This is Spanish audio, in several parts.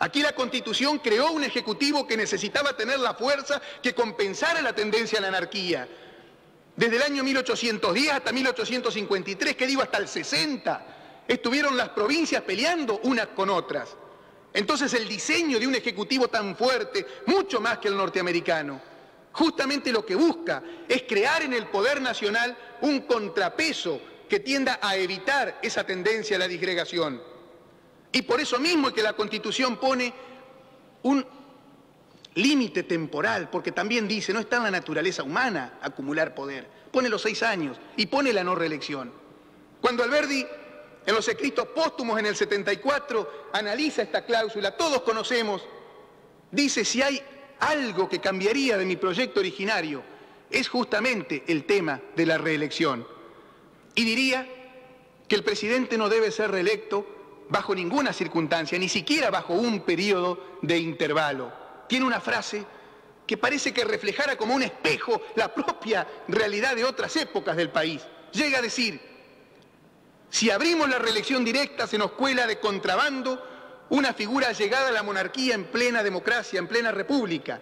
Aquí la Constitución creó un Ejecutivo que necesitaba tener la fuerza que compensara la tendencia a la anarquía. Desde el año 1810 hasta 1853, que digo hasta el 60, estuvieron las provincias peleando unas con otras. Entonces el diseño de un Ejecutivo tan fuerte, mucho más que el norteamericano, justamente lo que busca es crear en el poder nacional un contrapeso que tienda a evitar esa tendencia a la disgregación. Y por eso mismo es que la Constitución pone un límite temporal, porque también dice, no está en la naturaleza humana acumular poder. Pone los seis años y pone la no reelección. Cuando Alberdi, en los escritos póstumos en el 74, analiza esta cláusula, todos conocemos, dice, si hay algo que cambiaría de mi proyecto originario, es justamente el tema de la reelección. Y diría que el presidente no debe ser reelecto bajo ninguna circunstancia, ni siquiera bajo un periodo de intervalo. Tiene una frase que parece que reflejara como un espejo la propia realidad de otras épocas del país. Llega a decir, si abrimos la reelección directa se nos cuela de contrabando una figura llegada a la monarquía en plena democracia, en plena república,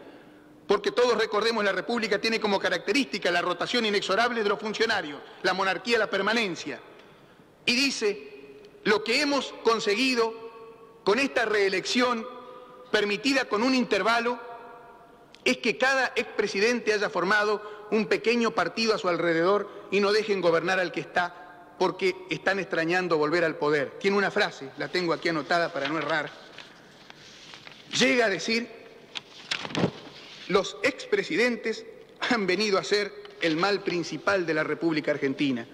porque todos recordemos la república tiene como característica la rotación inexorable de los funcionarios, la monarquía la permanencia. Y dice, lo que hemos conseguido con esta reelección permitida con un intervalo es que cada expresidente haya formado un pequeño partido a su alrededor y no dejen gobernar al que está porque están extrañando volver al poder. Tiene una frase, la tengo aquí anotada para no errar. Llega a decir, los expresidentes han venido a ser el mal principal de la República Argentina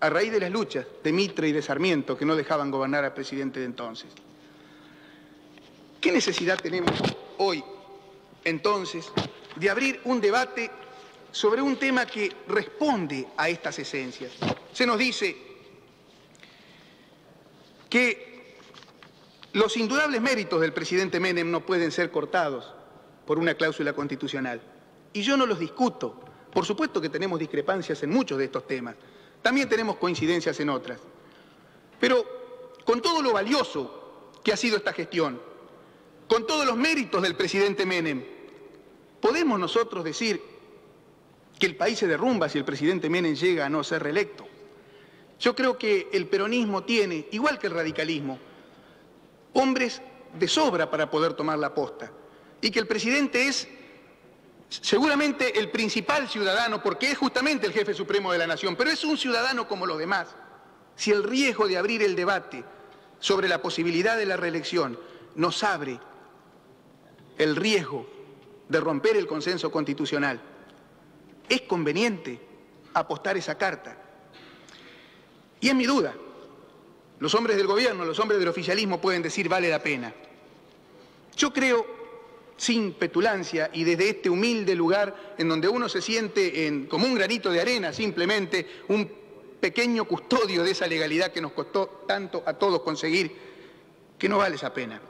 a raíz de las luchas de Mitre y de Sarmiento que no dejaban gobernar al presidente de entonces. ¿Qué necesidad tenemos hoy, entonces, de abrir un debate sobre un tema que responde a estas esencias? Se nos dice que los indudables méritos del presidente Menem no pueden ser cortados por una cláusula constitucional. Y yo no los discuto. Por supuesto que tenemos discrepancias en muchos de estos temas. También tenemos coincidencias en otras. Pero con todo lo valioso que ha sido esta gestión, con todos los méritos del presidente Menem, ¿podemos nosotros decir que el país se derrumba si el presidente Menem llega a no ser reelecto? Yo creo que el peronismo tiene, igual que el radicalismo, hombres de sobra para poder tomar la posta y que el presidente es seguramente el principal ciudadano, porque es justamente el jefe supremo de la nación, pero es un ciudadano como los demás. Si el riesgo de abrir el debate sobre la posibilidad de la reelección nos abre el riesgo de romper el consenso constitucional, es conveniente apostar esa carta. Y es mi duda. Los hombres del gobierno, los hombres del oficialismo pueden decir vale la pena. Yo creo sin petulancia y desde este humilde lugar en donde uno se siente en, como un granito de arena, simplemente un pequeño custodio de esa legalidad que nos costó tanto a todos conseguir, que no vale esa pena.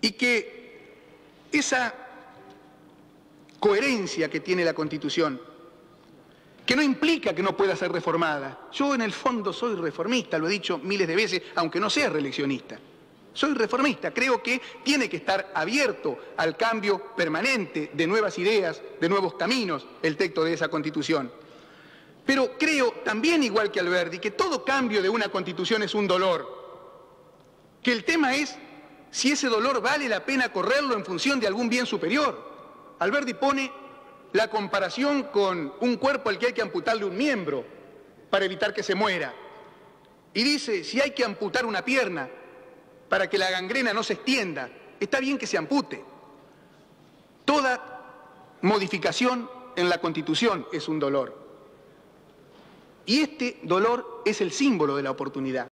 Y que esa coherencia que tiene la Constitución, que no implica que no pueda ser reformada. Yo en el fondo soy reformista, lo he dicho miles de veces, aunque no sea reeleccionista. Soy reformista, creo que tiene que estar abierto al cambio permanente de nuevas ideas, de nuevos caminos, el texto de esa constitución. Pero creo también, igual que Alberti, que todo cambio de una constitución es un dolor. Que el tema es si ese dolor vale la pena correrlo en función de algún bien superior. Alberti pone la comparación con un cuerpo al que hay que amputarle un miembro para evitar que se muera. Y dice, si hay que amputar una pierna, para que la gangrena no se extienda, está bien que se ampute. Toda modificación en la Constitución es un dolor. Y este dolor es el símbolo de la oportunidad.